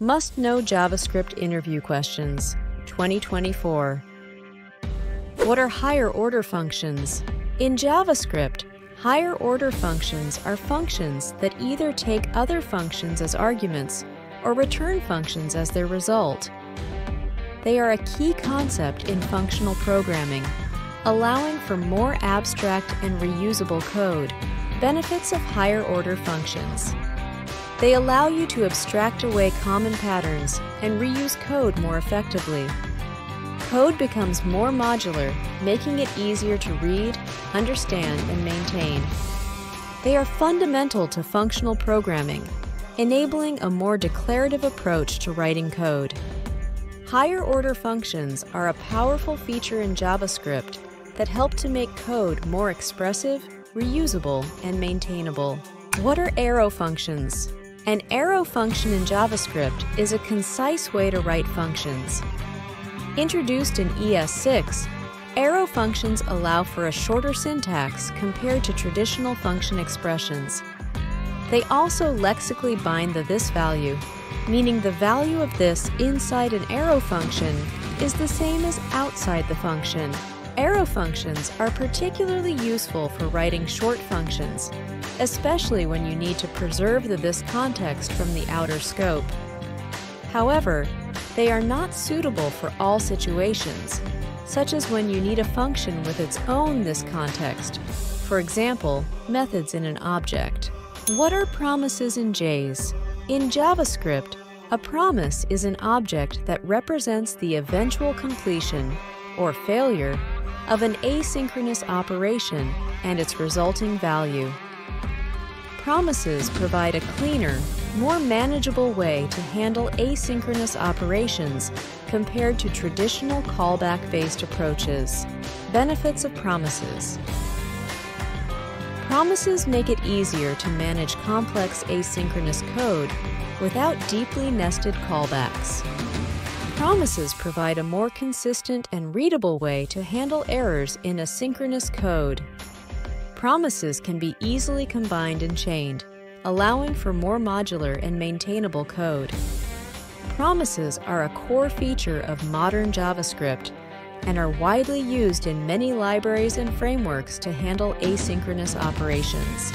Must Know JavaScript Interview Questions 2024. What are higher order functions? In JavaScript, higher order functions are functions that either take other functions as arguments or return functions as their result. They are a key concept in functional programming, allowing for more abstract and reusable code. Benefits of higher order functions. They allow you to abstract away common patterns and reuse code more effectively. Code becomes more modular, making it easier to read, understand, and maintain. They are fundamental to functional programming, enabling a more declarative approach to writing code. Higher order functions are a powerful feature in JavaScript that help to make code more expressive, reusable, and maintainable. What are arrow functions? An arrow function in JavaScript is a concise way to write functions. Introduced in ES6, arrow functions allow for a shorter syntax compared to traditional function expressions. They also lexically bind the this value, meaning the value of this inside an arrow function is the same as outside the function. Arrow functions are particularly useful for writing short functions, especially when you need to preserve the this context from the outer scope. However, they are not suitable for all situations, such as when you need a function with its own this context, for example, methods in an object. What are promises in JS? In JavaScript, a promise is an object that represents the eventual completion, or failure, of an asynchronous operation and its resulting value. Promises provide a cleaner, more manageable way to handle asynchronous operations compared to traditional callback-based approaches. Benefits of promises. Promises make it easier to manage complex asynchronous code without deeply nested callbacks. Promises provide a more consistent and readable way to handle errors in asynchronous code. Promises can be easily combined and chained, allowing for more modular and maintainable code. Promises are a core feature of modern JavaScript and are widely used in many libraries and frameworks to handle asynchronous operations.